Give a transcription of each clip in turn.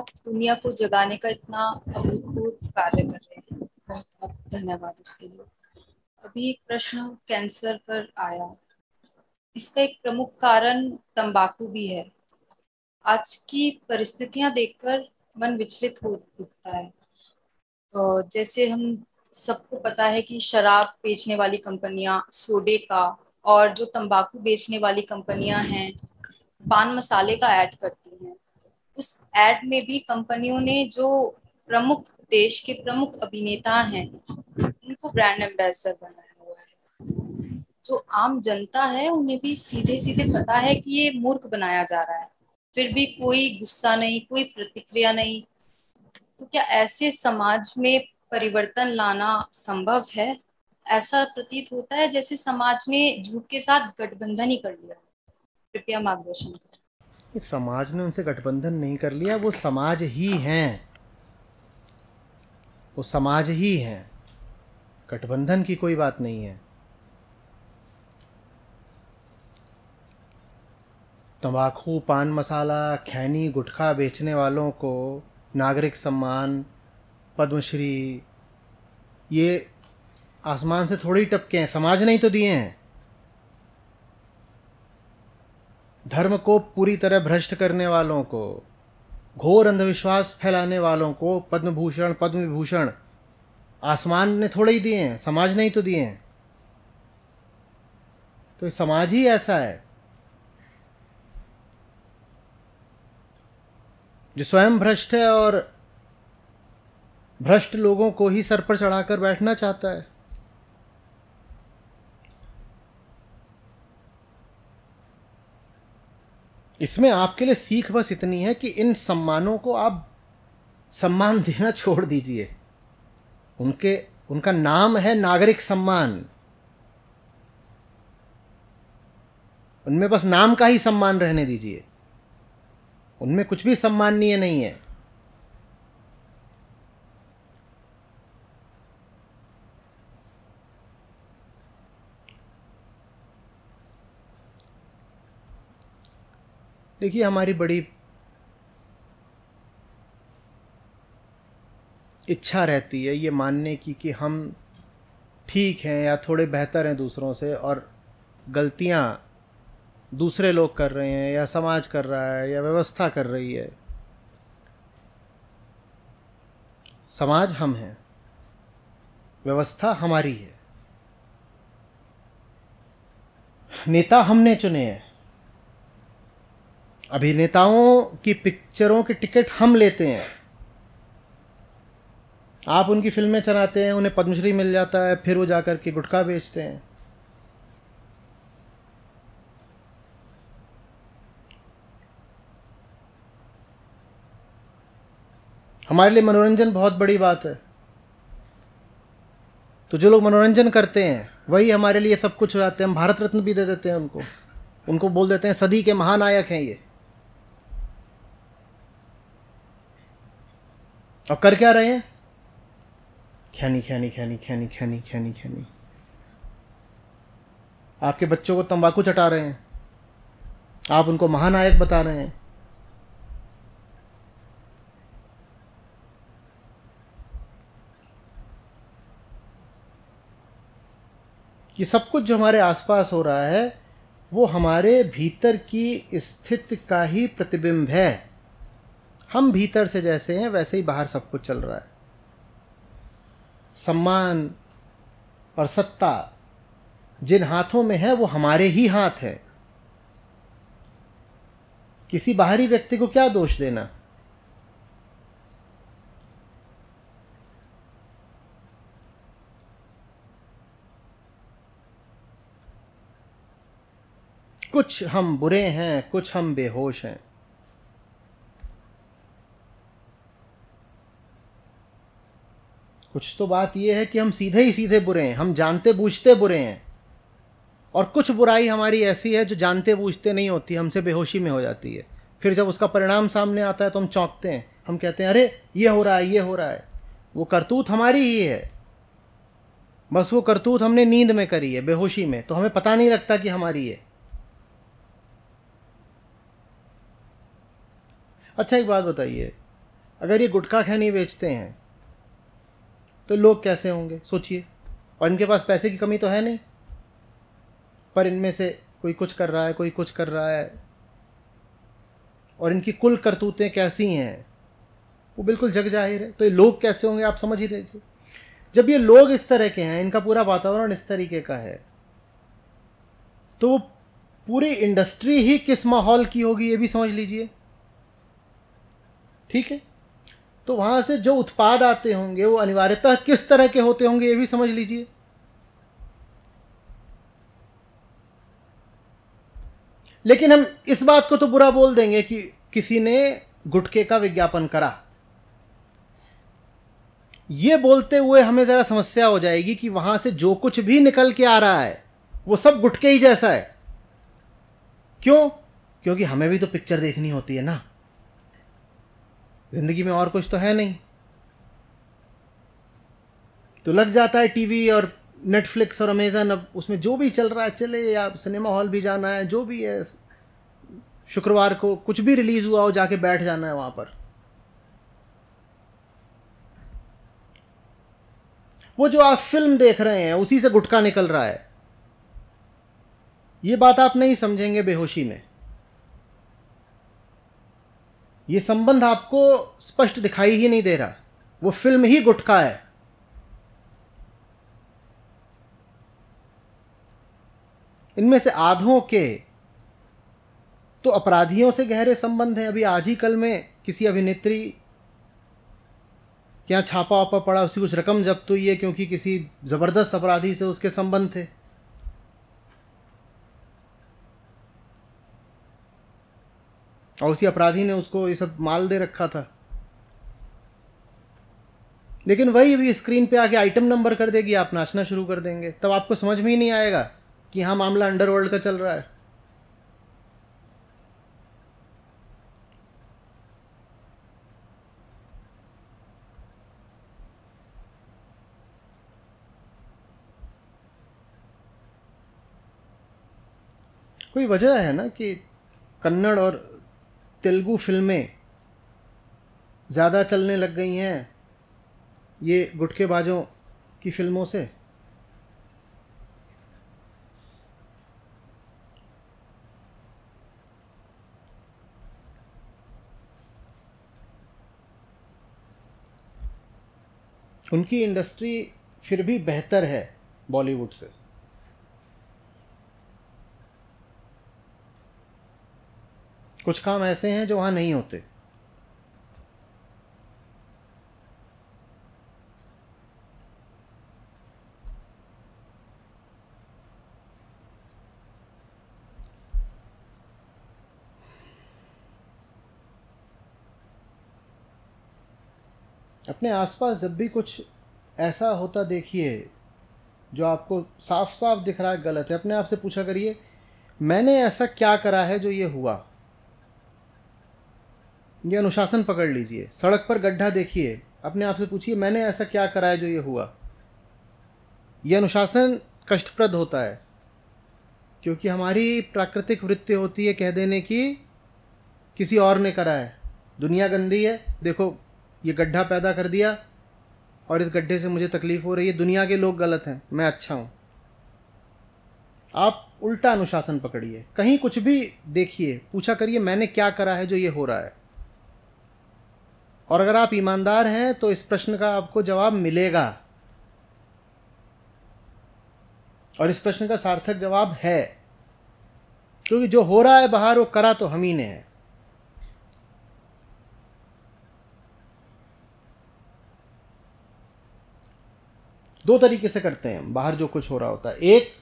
आप दुनिया को जगाने का इतना अभूतपूर्व कार्य कर रहे हैं। बहुत बहुत धन्यवाद उसके लिए। अभी एक प्रश्न कैंसर पर आया। इसका एक प्रमुख कारण तंबाकू भी है। आज की परिस्थितियाँ देखकर मन विचलित हो उठता है। जैसे हम सबको पता है कि शराब बेचने वाली कंपनियाँ, सोडे का, और जो तंबाकू बेचने वाली कंपनियाँ हैं, पान मसाले का ऐड करती हैं। उस एड में भी कंपनियों ने जो प्रमुख, देश के प्रमुख अभिनेता हैं, उनको ब्रांड एम्बेसडर बनाया हुआ है। जो आम जनता है, उन्हें भी सीधे सीधे पता है कि ये मूर्ख बनाया जा रहा है। फिर भी कोई गुस्सा नहीं, कोई प्रतिक्रिया नहीं। तो क्या ऐसे समाज में परिवर्तन लाना संभव है? ऐसा प्रतीत होता है जैसे समाज ने झूठ के साथ गठबंधन ही कर लिया। कृपया मार्गदर्शन करें। समाज ने उनसे गठबंधन नहीं कर लिया, वो समाज ही हैं। वो समाज ही हैं। गठबंधन की कोई बात नहीं है। तंबाकू, पान मसाला, खैनी, गुटखा बेचने वालों को नागरिक सम्मान, पद्मश्री, ये आसमान से थोड़ी टपके हैं, समाज नहीं तो दिए हैं। धर्म को पूरी तरह भ्रष्ट करने वालों को, घोर अंधविश्वास फैलाने वालों को पद्म भूषण पद्म विभूषण आसमान ने थोड़े ही दिए हैं, समाज नहीं तो दिए हैं। तो समाज ही ऐसा है जो स्वयं भ्रष्ट है और भ्रष्ट लोगों को ही सर पर चढ़ाकर बैठना चाहता है। इसमें आपके लिए सीख बस इतनी है कि इन सम्मानों को आप सम्मान देना छोड़ दीजिए। उनके, उनका नाम है नागरिक सम्मान। उनमें बस नाम का ही सम्मान रहने दीजिए। उनमें कुछ भी सम्माननीय नहीं है। देखिए, हमारी बड़ी इच्छा रहती है ये मानने की कि हम ठीक हैं या थोड़े बेहतर हैं दूसरों से और गलतियाँ दूसरे लोग कर रहे हैं या समाज कर रहा है या व्यवस्था कर रही है। समाज हम हैं, व्यवस्था हमारी है। नेता हमने चुने हैं। अभिनेताओं की पिक्चरों के टिकट हम लेते हैं। आप उनकी फ़िल्में चलाते हैं, उन्हें पद्मश्री मिल जाता है, फिर वो जाकर के गुटखा बेचते हैं। हमारे लिए मनोरंजन बहुत बड़ी बात है। तो जो लोग मनोरंजन करते हैं, वही हमारे लिए सब कुछ हो जाते हैं। हम भारत रत्न भी दे देते हैं उनको। उनको बोल देते हैं, सदी के महानायक हैं ये। और कर क्या रहे हैं? खैनी खैनी खैनी खैनी खैनी खैनी खैनी। आपके बच्चों को तंबाकू चटा रहे हैं। आप उनको महानायक बता रहे हैं। ये सब कुछ जो हमारे आसपास हो रहा है, वो हमारे भीतर की स्थिति का ही प्रतिबिंब है। हम भीतर से जैसे हैं, वैसे ही बाहर सब कुछ चल रहा है। सम्मान और सत्ता जिन हाथों में है, वो हमारे ही हाथ है। किसी बाहरी व्यक्ति को क्या दोष देना? कुछ हम बुरे हैं, कुछ हम बेहोश हैं। कुछ तो बात यह है कि हम सीधे ही सीधे बुरे हैं, हम जानते बूझते बुरे हैं। और कुछ बुराई हमारी ऐसी है जो जानते बूझते नहीं होती, हमसे बेहोशी में हो जाती है। फिर जब उसका परिणाम सामने आता है तो हम चौंकते हैं। हम कहते हैं, अरे, ये हो रहा है, ये हो रहा है। वो करतूत हमारी ही है। बस वो करतूत हमने नींद में करी है, बेहोशी में। तो हमें पता नहीं लगता कि हमारी है। अच्छा एक बात बताइए। अगर ये गुटखा खैनी बेचते हैं तो लोग कैसे होंगे? सोचिए। और इनके पास पैसे की कमी तो है नहीं। पर इनमें से कोई कुछ कर रहा है, कोई कुछ कर रहा है। और इनकी कुल करतूतें कैसी हैं? वो बिल्कुल जग ज़ाहिर है। तो ये लोग कैसे होंगे, आप समझ ही लीजिए। जब ये लोग इस तरह के हैं, इनका पूरा वातावरण इस तरीके का है तो वो पूरी इंडस्ट्री ही किस माहौल की होगी, ये भी समझ लीजिए। ठीक है? तो वहाँ से जो उत्पाद आते होंगे, वो अनिवार्यतः किस तरह के होते होंगे, ये भी समझ लीजिए। लेकिन हम इस बात को तो बुरा बोल देंगे कि किसी ने गुटके का विज्ञापन करा। ये बोलते हुए हमें ज़रा समस्या हो जाएगी कि वहाँ से जो कुछ भी निकल के आ रहा है, वो सब गुटके ही जैसा है। क्यों? क्योंकि हमें भी तो पिक्चर देखनी होती है ना। ज़िंदगी में और कुछ तो है नहीं। तो लग जाता है टीवी और नेटफ्लिक्स और अमेज़न अब उसमें जो भी चल रहा है, चले या सिनेमा हॉल भी जाना है, जो भी है, शुक्रवार को कुछ भी रिलीज़ हुआ हो, जाके बैठ जाना है वहाँ पर। वो जो आप फ़िल्म देख रहे हैं, उसी से गुटका निकल रहा है। ये बात आप नहीं समझेंगे बेहोशी में। ये संबंध आपको स्पष्ट दिखाई ही नहीं दे रहा। वो फ़िल्म ही गुटका है। इनमें से आधों के तो अपराधियों से गहरे संबंध हैं। अभी आज ही कल में किसी अभिनेत्री क्या छापा वापा पड़ा उसकी कुछ रकम जब्त हुई है, क्योंकि किसी ज़बरदस्त अपराधी से उसके संबंध थे। और उसी अपराधी ने उसको ये सब माल दे रखा था। लेकिन वही भी स्क्रीन पे आके आइटम नंबर कर देगी, आप नाचना शुरू कर देंगे। तब आपको समझ में ही नहीं आएगा कि हाँ मामला अंडरवर्ल्ड का चल रहा है। कोई वजह है ना कि कन्नड़ और तेलुगु फ़िल्में ज़्यादा चलने लग गई हैं ये गुटकेबाजों की फ़िल्मों से। उनकी इंडस्ट्री फिर भी बेहतर है बॉलीवुड से। कुछ काम ऐसे हैं जो वहाँ नहीं होते। अपने आसपास जब भी कुछ ऐसा होता देखिए, जो आपको साफ़ साफ़ दिख रहा है, गलत है, अपने आप से पूछा करिए, मैंने ऐसा क्या करा है जो ये हुआ? ये अनुशासन पकड़ लीजिए। सड़क पर गड्ढा देखिए। अपने आप से पूछिए, मैंने ऐसा क्या करा है जो ये हुआ? यह अनुशासन कष्टप्रद होता है, क्योंकि हमारी प्राकृतिक वृत्ति होती है कह देने की, किसी और ने करा है। दुनिया गंदी है, देखो, ये गड्ढा पैदा कर दिया, और इस गड्ढे से मुझे तकलीफ़ हो रही है। दुनिया के लोग गलत हैं, मैं अच्छा हूँ। आप उल्टा अनुशासन पकड़िए। कहीं कुछ भी देखिए, पूछा करिए, मैंने क्या करा है जो ये हो रहा है? और अगर आप ईमानदार हैं तो इस प्रश्न का आपको जवाब मिलेगा। और इस प्रश्न का सार्थक जवाब है, क्योंकि जो हो रहा है बाहर, वो करा तो हम ही ने है। दो तरीके से करते हैं बाहर जो कुछ हो रहा होता है। एक,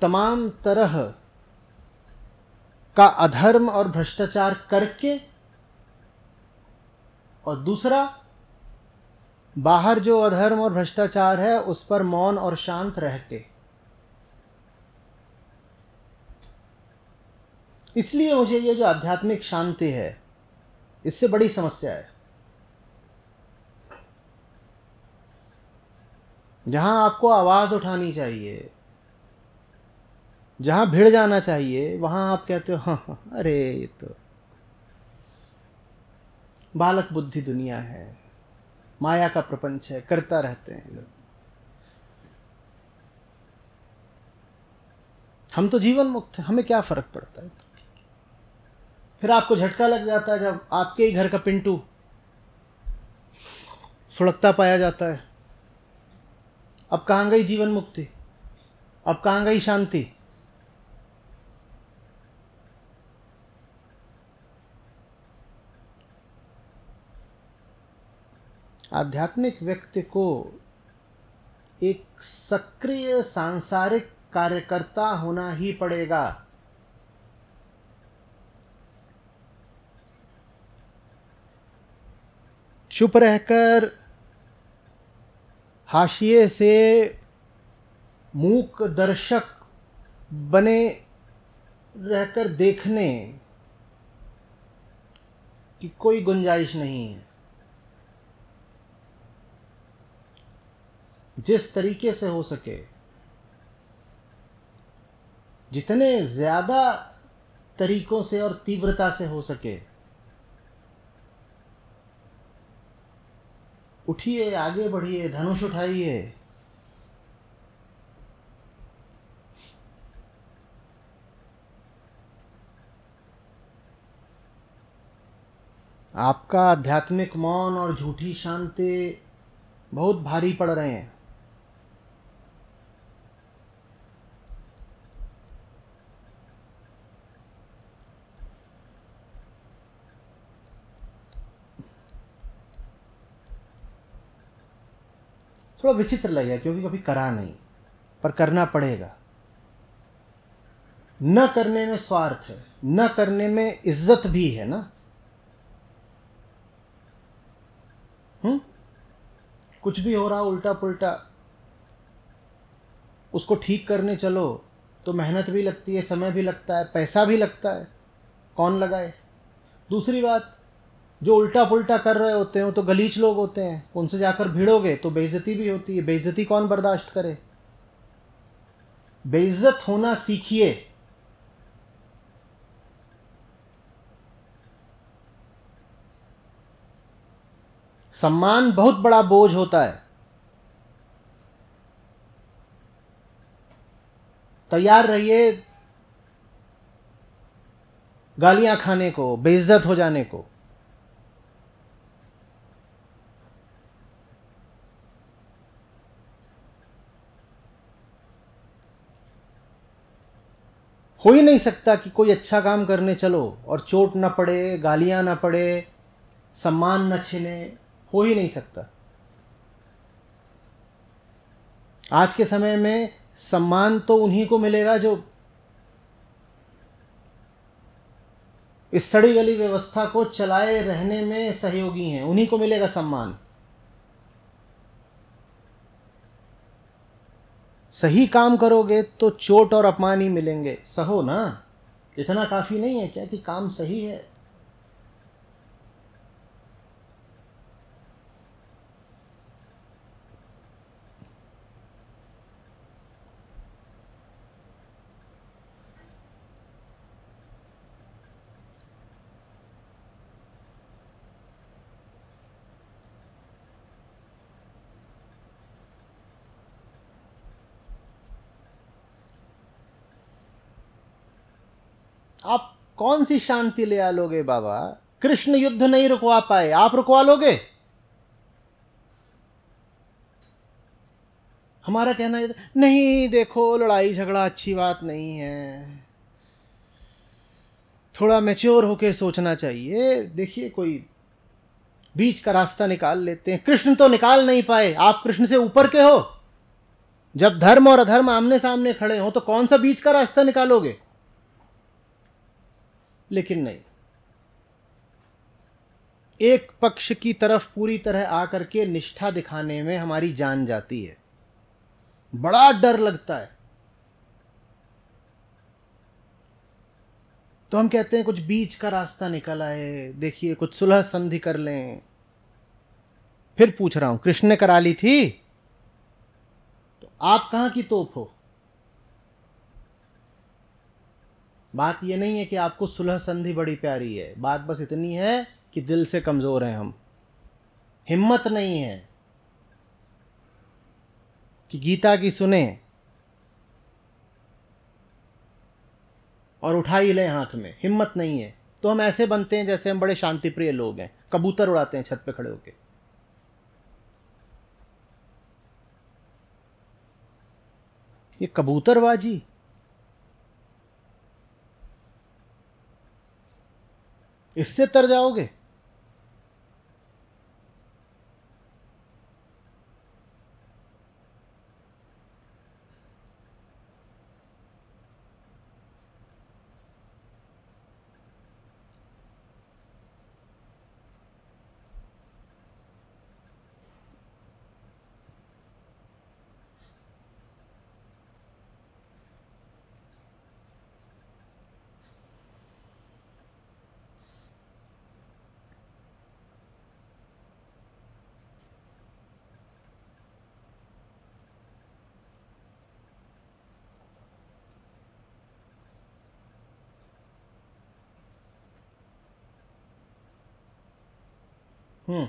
तमाम तरह का अधर्म और भ्रष्टाचार करके और दूसरा बाहर जो अधर्म और भ्रष्टाचार है उस पर मौन और शांत रह के इसलिए मुझे ये जो आध्यात्मिक शांति है इससे बड़ी समस्या है। जहाँ आपको आवाज़ उठानी चाहिए जहाँ भिड़ जाना चाहिए वहाँ आप कहते हो हाँ, हाँ अरे ये तो बालक बुद्धि दुनिया है, माया का प्रपंच है, करता रहते हैं लोग। हम तो जीवन मुक्त हैं, हमें क्या फ़र्क पड़ता है? फिर आपको झटका लग जाता है जब आपके ही घर का पिंटू सुड़कता पाया जाता है। अब कहाँ गई जीवन मुक्ति? अब कहाँ गई शांति? आध्यात्मिक व्यक्ति को एक सक्रिय सांसारिक कार्यकर्ता होना ही पड़ेगा। चुप रहकर हाशिए से मूक दर्शक बने रहकर देखने की कोई गुंजाइश नहीं है। जिस तरीके से हो सके, जितने ज़्यादा तरीकों से और तीव्रता से हो सके, उठिए, आगे बढ़िए, धनुष उठाइए। आपका आध्यात्मिक मौन और झूठी शांति बहुत भारी पड़ रहे हैं। थोड़ा विचित्र लगेगा, क्योंकि कभी करा नहीं, पर करना पड़ेगा। न करने में स्वार्थ है, न करने में इज़्ज़त भी है ना? हम्म कुछ भी हो रहा उल्टा पुल्टा उसको ठीक करने चलो तो मेहनत भी लगती है, समय भी लगता है, पैसा भी लगता है, कौन लगाए? दूसरी बात जो उल्टा पुल्टा कर रहे होते हैं तो गलीच लोग होते हैं। उनसे जाकर भिड़ोगे तो बेइज्जती भी होती है। बेइज्जती कौन बर्दाश्त करे? बेइज्जत होना सीखिए। सम्मान बहुत बड़ा बोझ होता है। तैयार रहिए गालियाँ खाने को, बेइज्जत हो जाने को। हो ही नहीं सकता कि कोई अच्छा काम करने चलो और चोट ना पड़े, गालियाँ ना पड़े, सम्मान ना छिने, हो ही नहीं सकता। आज के समय में सम्मान तो उन्हीं को मिलेगा जो इस सड़ी गली व्यवस्था को चलाए रहने में सहयोगी हैं, उन्हीं को मिलेगा सम्मान। सही काम करोगे तो चोट और अपमान ही मिलेंगे। सहो ना? इतना काफ़ी नहीं है क्या कि काम सही है? आप कौन सी शांति ले आ लोगे बाबा? कृष्ण युद्ध नहीं रुकवा पाए। आप रुकवा लोगे? हमारा कहना है नहीं, देखो, लड़ाई झगड़ा अच्छी बात नहीं है। थोड़ा मेच्योर होके सोचना चाहिए। देखिए, कोई बीच का रास्ता निकाल लेते हैं। कृष्ण तो निकाल नहीं पाए। आप कृष्ण से ऊपर के हो। जब धर्म और अधर्म आमने सामने खड़े हो तो कौन सा बीच का रास्ता निकालोगे? लेकिन नहीं। एक पक्ष की तरफ़ पूरी तरह आकर के निष्ठा दिखाने में हमारी जान जाती है। बड़ा डर लगता है। तो हम कहते हैं, कुछ बीच का रास्ता निकल आए, देखिए, कुछ सुलह संधि कर लें। फिर पूछ रहा हूँ, कृष्ण ने करा ली थी? तो आप कहाँ की तोप हो? बात ये नहीं है कि आपको सुलह संधि बड़ी प्यारी है। बात बस इतनी है कि दिल से कमज़ोर हैं हम। हिम्मत नहीं है कि गीता की सुने और उठा ही लें हाथ में। हिम्मत नहीं है। तो हम ऐसे बनते हैं जैसे हम बड़े शांतिप्रिय लोग हैं। कबूतर उड़ाते हैं छत पे खड़े होके। ये कबूतरबाजी? इससे तर जाओगे। Hum.